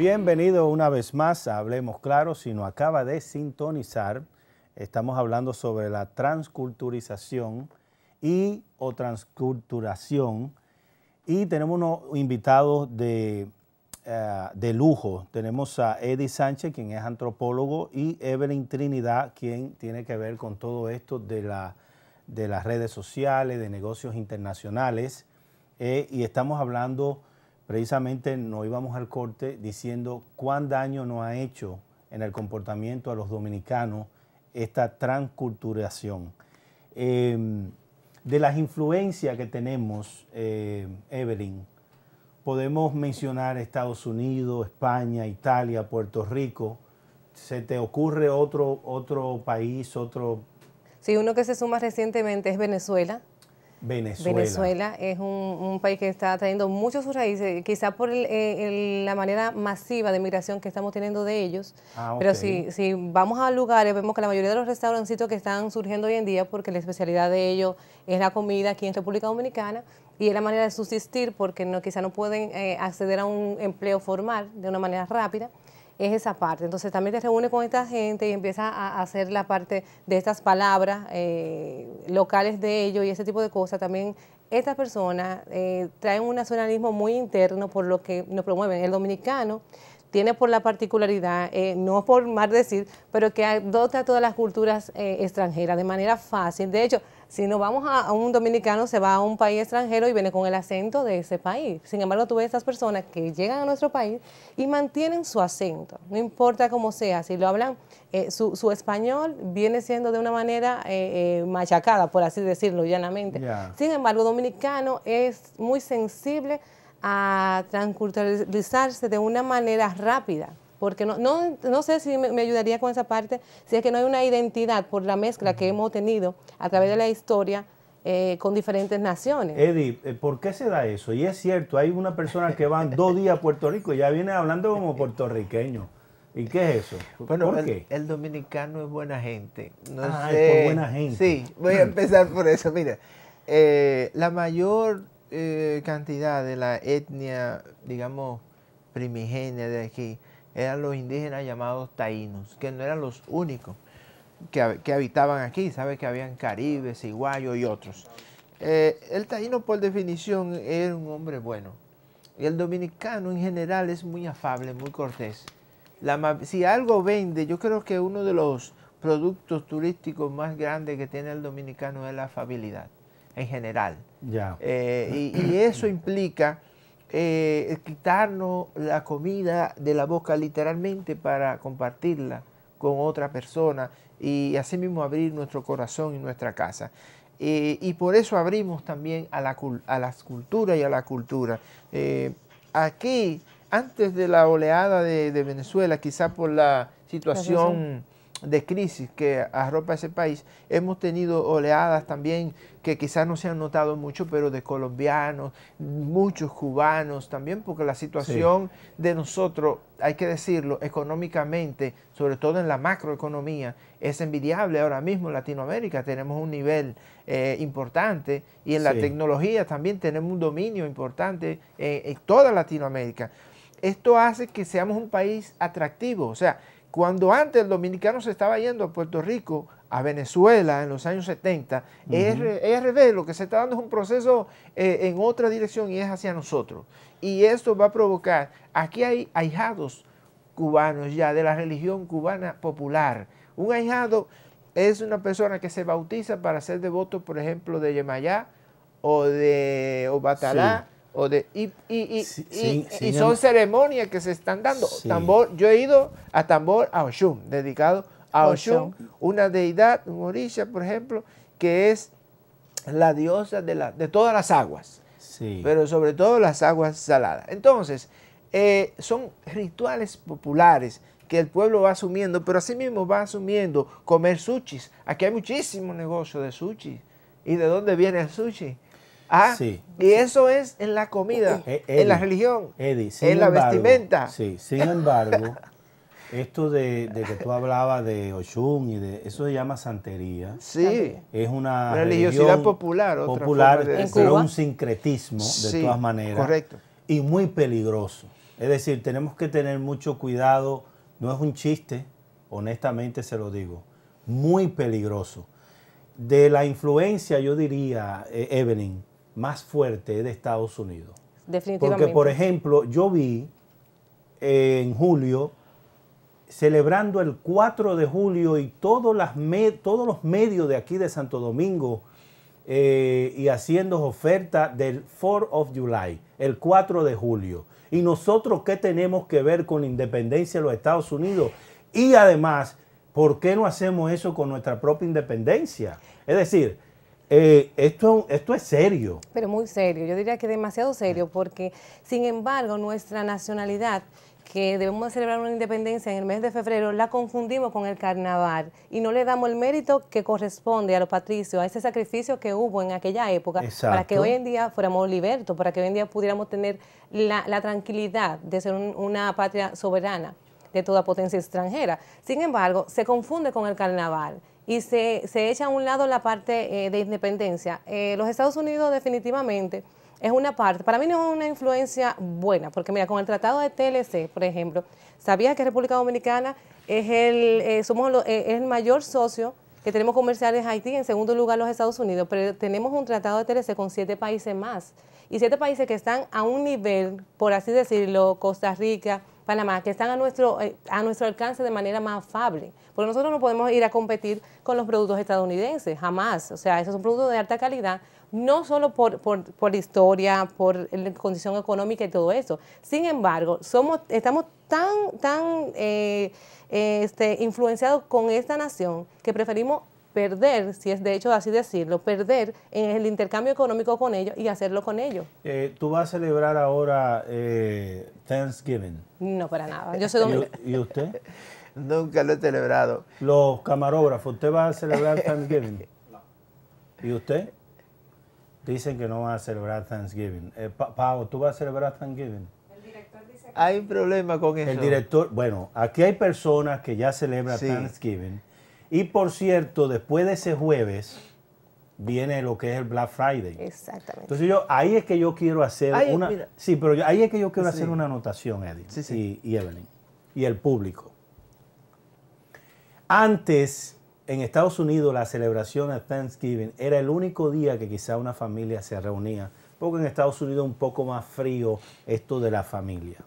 Bienvenido una vez más a Hablemos Claro. Si no acaba de sintonizar, estamos hablando sobre la transculturización y o transculturación. Y tenemos unos invitados de, eh, de lujo. Tenemos a Eddie Sánchez, quien es antropólogo, y Evelyn Trinidad, quien tiene que ver con todo esto de, la, de las redes sociales, de negocios internacionales. Eh, y estamos hablando precisamente no íbamos al corte diciendo cuán daño nos ha hecho en el comportamiento a los dominicanos esta transculturación. Em, de las influencias que tenemos, eh, Evelyn, podemos mencionar Estados Unidos, España, Italia, Puerto Rico. ¿Se te ocurre otro, otro país, otro? Sí, uno que se suma recientemente es Venezuela. Venezuela. Venezuela es un, país que está trayendo muchos sus raíces, quizá por eh, la manera masiva de migración que estamos teniendo de ellos. Ah, Pero si, si vamos a lugares, vemos que la mayoría de los restaurancitos que están surgiendo hoy en día, porque la especialidad de ellos es la comida aquí en República Dominicana, y es la manera de subsistir, porque no, quizá no pueden eh, acceder a un empleo formal de una manera rápida es esa parte. Entonces también te reúne con esta gente y empieza a hacer la parte de estas palabras eh, locales de ellos y ese tipo de cosas. También estas personas eh, traen un nacionalismo muy interno por lo que nos promueven. El dominicano tiene por la particularidad, eh, no por mal decir, pero que adopta todas las culturas extranjeras de manera fácil. De hecho, si nos vamos a, un dominicano, se va a un país extranjero y viene con el acento de ese país. Sin embargo, tú ves estas personas que llegan a nuestro país y mantienen su acento, no importa cómo sea, si lo hablan, eh, su, español viene siendo de una manera eh, eh, machacada, por así decirlo llanamente. Sin embargo, dominicano es muy sensible a transculturalizarse de una manera rápida porque no, no, no sé si me, ayudaría con esa parte, si es que no hay una identidad por la mezcla que hemos tenido a través de la historia eh, con diferentes naciones. Eddie, eh, ¿por qué se da eso? Y es cierto, hay una persona que va dos días a Puerto Rico y ya viene hablando como puertorriqueño. ¿Y qué es eso? Bueno, ¿Por qué? El, dominicano es buena gente. No ah, es por buena gente. Sí, voy a empezar por eso. Mira, eh, la mayor cantidad de la etnia, digamos, primigenia de aquí, eran los indígenas llamados taínos, que no eran los únicos que, habitaban aquí, sabe que habían caribes, iguayos y otros. Eh, el taíno por definición era un hombre bueno y el dominicano en general es muy afable, muy cortés. si algo vende, yo creo que uno de los productos turísticos más grandes que tiene el dominicano es la afabilidad en general. Ya. Eh, y, eso implica eh, quitarnos la comida de la boca literalmente para compartirla con otra persona y así mismo abrir nuestro corazón y nuestra casa. Eh, y por eso abrimos también a, la, a las culturas y a la cultura. Eh, aquí, antes de la oleada de, Venezuela, quizá por la situación de crisis que arropa ese país, hemos tenido oleadas también que quizás no se han notado mucho, pero de colombianos, muchos cubanos también, porque la situación de nosotros, hay que decirlo, económicamente, sobre todo en la macroeconomía, es envidiable ahora mismo en Latinoamérica. Tenemos un nivel eh, importante y en la tecnología también tenemos un dominio importante en toda Latinoamérica. Esto hace que seamos un país atractivo, o sea, cuando antes el dominicano se estaba yendo a Puerto Rico, a Venezuela en los años 70, ERB lo que se está dando es un proceso eh, en otra dirección y es hacia nosotros. Y esto va a provocar, aquí hay ahijados cubanos ya de la religión cubana popular. Un ahijado es una persona que se bautiza para ser devoto, por ejemplo, de Yemayá o de Obatalá de, y, y, son ceremonias que se están dando. Tambor, yo he ido a Tambor a Oshun, dedicado a Oshun, una deidad, un orisha, por ejemplo, que es la diosa de, la, de todas las aguas, pero sobre todo las aguas saladas. Entonces, eh, son rituales populares que el pueblo va asumiendo, pero asimismo va asumiendo comer sushis. Aquí hay muchísimo negocio de sushi. ¿Y de dónde viene el sushi? Ah, sí. Y eso es en la comida, eh, en la religión, en la vestimenta. Sí, sin embargo, esto de, que tú hablabas de Oshun y de eso se llama santería. Sí. Es una religiosidad popular, popular, pero un sincretismo de todas maneras. Correcto. Y muy peligroso. Es decir, tenemos que tener mucho cuidado, no es un chiste, honestamente se lo digo, muy peligroso. De la influencia, yo diría, eh, Evelyn, más fuerte de Estados Unidos. Definitivamente. Porque, por ejemplo, yo vi eh, en julio celebrando el 4 de julio y todos, las todos los medios de aquí de Santo Domingo eh, y haciendo oferta del 4 of July, el 4 de julio. ¿Y nosotros qué tenemos que ver con la independencia de los Estados Unidos? Y además, ¿por qué no hacemos eso con nuestra propia independencia? Es decir, eh, esto, esto es serio. Pero muy serio, yo diría que demasiado serio, porque sin embargo nuestra nacionalidad que debemos celebrar una independencia en el mes de febrero, la confundimos con el carnaval y no le damos el mérito que corresponde a los patricios, a ese sacrificio que hubo en aquella época, para que hoy en día fuéramos libertos, para que hoy en día pudiéramos tener la, tranquilidad de ser una patria soberana de toda potencia extranjera. Sin embargo, se confunde con el carnaval y se, echa a un lado la parte eh, de independencia. Eh, los Estados Unidos definitivamente es una parte, para mí no es una influencia buena, porque mira, con el tratado de TLC, por ejemplo, sabía que República Dominicana es el, eh, somos eh, es el mayor socio que tenemos comerciales Haití, en segundo lugar los Estados Unidos, pero tenemos un tratado de TLC con siete países más. Y siete países que están a un nivel, por así decirlo, Costa Rica, Panamá, que están a nuestro, eh, a nuestro alcance de manera más afable. Porque nosotros no podemos ir a competir con los productos estadounidenses, jamás. O sea, esos son productos de alta calidad, no solo por, por, historia, por la condición económica y todo eso. Sin embargo, somos, estamos tan, tan eh, este, influenciados con esta nación que preferimos perder, si es de hecho así decirlo, perder en el intercambio económico con ellos y hacerlo con ellos. Eh, ¿Tú vas a celebrar ahora eh, Thanksgiving? No, para nada. Yo soy dominicana. ¿Y usted? Nunca lo he celebrado. Los camarógrafos, ¿usted va a celebrar Thanksgiving? No. ¿Y usted? Dicen que no van a celebrar Thanksgiving. Eh, Pau, ¿tú vas a celebrar Thanksgiving? El director dice que Hay un problema con eso. El director, bueno, aquí hay personas que ya celebran Thanksgiving. Y por cierto, después de ese jueves viene lo que es el Black Friday. Exactamente. Entonces yo, ahí es que yo quiero hacer una... Sí, pero ahí es que yo quiero hacer una anotación, Eddie sí, y Evelyn, y el público. Antes en Estados Unidos la celebración de Thanksgiving era el único día que quizá una familia se reunía, porque en Estados Unidos es un poco más frío esto de la familia.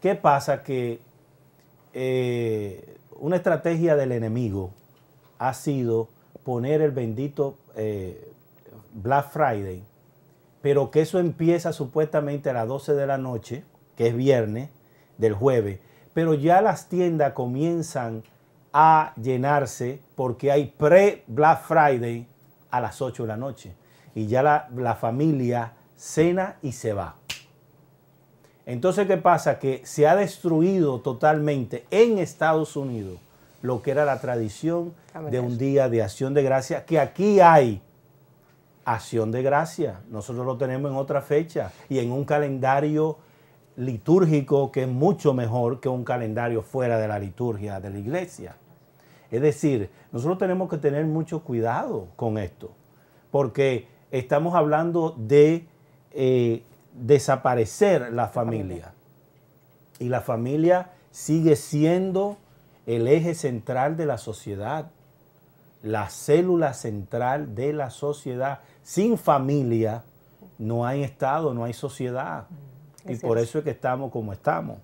¿Qué pasa? Que eh, una estrategia del enemigo ha sido poner el bendito eh, Black Friday, pero que eso empieza supuestamente a las 12 de la noche, que es viernes del jueves, pero ya las tiendas comienzan a llenarse porque hay pre-Black Friday a las 8 de la noche. Y ya la, familia cena y se va. Entonces, ¿qué pasa? Que se ha destruido totalmente en Estados Unidos lo que era la tradición de un día de acción de gracia, que aquí hay acción de gracia. Nosotros lo tenemos en otra fecha y en un calendario litúrgico que es mucho mejor que un calendario fuera de la liturgia de la iglesia. Es decir, nosotros tenemos que tener mucho cuidado con esto, porque estamos hablando de eh, desaparecer la familia. Y la familia sigue siendo el eje central de la sociedad, la célula central de la sociedad. Sin familia no hay Estado, no hay sociedad. y por eso es que estamos como estamos.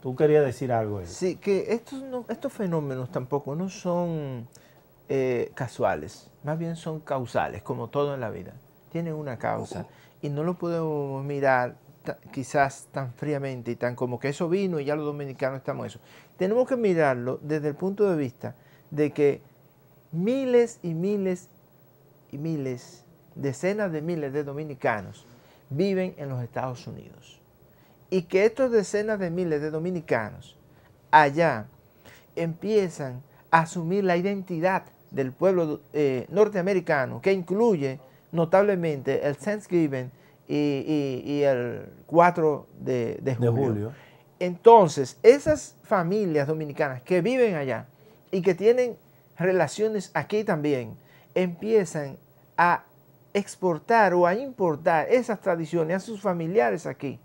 Tú querías decir algo. Sí, que estos, estos fenómenos tampoco no son eh, casuales, más bien son causales, como todo en la vida. Tienen una causa y no lo podemos mirar quizás tan fríamente y tan como que eso vino y ya los dominicanos estamos eso. Tenemos que mirarlo desde el punto de vista de que miles y miles y miles, decenas de miles de dominicanos viven en los Estados Unidos y que estos decenas de miles de dominicanos allá empiezan a asumir la identidad del pueblo eh, norteamericano, que incluye notablemente el Thanksgiving y, el 4 de, julio. Entonces, esas familias dominicanas que viven allá y que tienen relaciones aquí también, empiezan a exportar o a importar esas tradiciones a sus familiares aquí.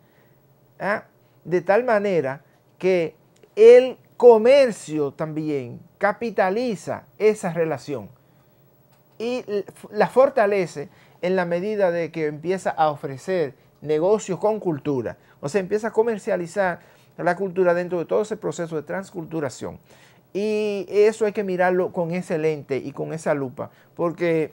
¿ah? de tal manera que el comercio también capitaliza esa relación y la fortalece en la medida de que empieza a ofrecer negocios con cultura, o sea, empieza a comercializar la cultura dentro de todo ese proceso de transculturación. Y eso hay que mirarlo con ese lente y con esa lupa, porque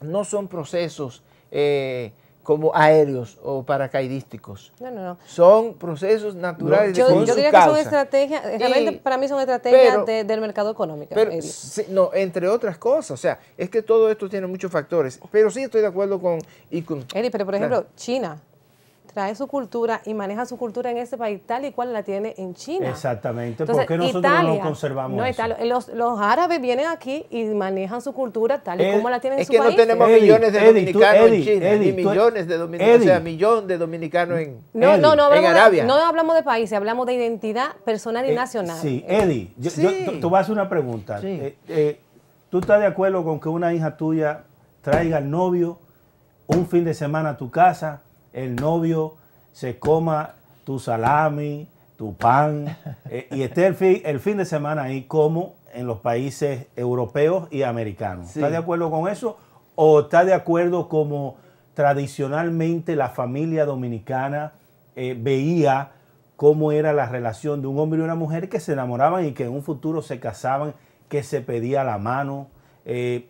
no son procesos eh, como aéreos o paracaidísticos. No, no, no. Son procesos naturales yo, de Yo diría que son estrategias, realmente para mí son estrategias del mercado económico. Pero, no, entre otras cosas. O sea, es que todo esto tiene muchos factores. Pero sí estoy de acuerdo con... Y pero por ejemplo, China trae su cultura y maneja su cultura en este país tal y cual la tiene en China. Exactamente. ¿Por qué nosotros no conservamos eso? los, los, árabes vienen aquí y manejan su cultura tal y como la tienen en su país. Es que no tenemos millones de dominicanos en China, ni millones de dominicanos, o sea, millón de dominicanos en, no, no, no hablamos Arabia. De, no hablamos de países, hablamos de identidad personal y eh, nacional. Sí, Eddie, yo, tú vas a hacer una pregunta. Eh, eh, ¿Tú estás de acuerdo con que una hija tuya traiga al novio un fin de semana a tu casa el novio se coma tu salami, tu pan, eh, y esté el fin, el fin de semana ahí como en los países europeos y americanos. ¿Está de acuerdo con eso? ¿O está de acuerdo como tradicionalmente la familia dominicana eh, veía cómo era la relación de un hombre y una mujer que se enamoraban y que en un futuro se casaban, que se pedía la mano? Eh,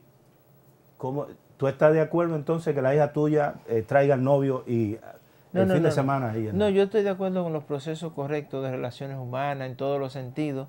¿cómo, ¿Tú estás de acuerdo entonces que la hija tuya eh, traiga al novio y el fin de semana? no, yo estoy de acuerdo con los procesos correctos de relaciones humanas en todos los sentidos.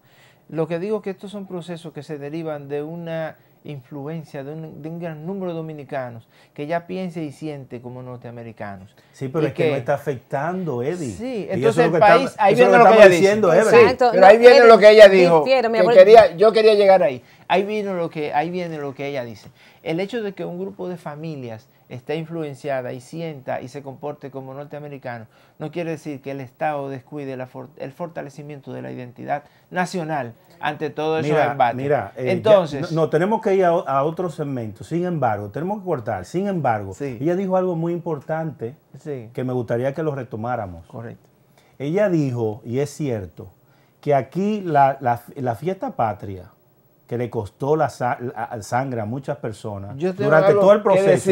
Lo que digo es que estos son procesos que se derivan de una influencia de un, gran número de dominicanos que ya piensa y siente como norteamericanos. Sí, pero es que, no está afectando, Eddie. Sí, entonces el país, ahí viene lo, que ella diciendo, Exacto, pero ahí viene lo que ella dijo. quería, yo quería llegar ahí. Ahí viene lo que ahí viene lo que ella dice. El hecho de que un grupo de familias esté influenciada y sienta y se comporte como norteamericano, no quiere decir que el Estado descuide el fortalecimiento de la identidad nacional ante todo eso mira, Mira, eh, Entonces, no, tenemos que ir a, otro segmento. Sin embargo, tenemos que cortar. Sin embargo, ella dijo algo muy importante que me gustaría que lo retomáramos. Correcto. Ella dijo, y es cierto, que aquí la, la fiesta patria que le costó la, sangre a muchas personas durante todo el proceso.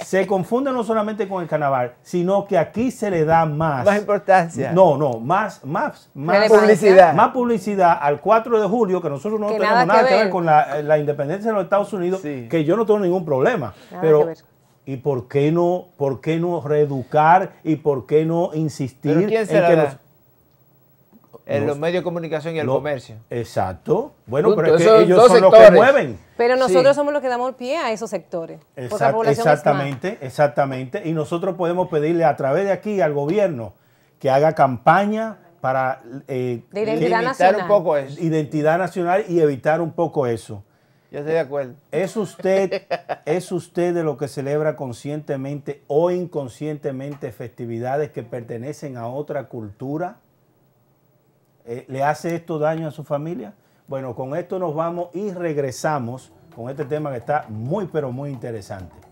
Se, confunde no solamente con el carnaval, sino que aquí se le da más. Más importancia. No, no, más, más, más publicidad. Más publicidad al 4 de julio, que nosotros no tenemos nada que ver, con la, independencia de los Estados Unidos, que yo no tengo ningún problema. pero, ¿y por qué no, por qué no reeducar y por qué no insistir en que en los medios de comunicación y el comercio. Exacto. Bueno, pero es que ellos son los que mueven. Pero nosotros somos los que damos pie a esos sectores. exactamente, exactamente. Y nosotros podemos pedirle a través de aquí al gobierno que haga campaña para eh, identidad nacional. un poco eso. Identidad nacional y evitar un poco eso. Yo estoy de acuerdo. ¿Es usted, ¿Es usted de lo que celebra conscientemente o inconscientemente festividades que pertenecen a otra cultura? Eh, ¿Le hace esto daño a su familia? Bueno, con esto nos vamos y regresamos con este tema que está muy, pero muy interesante.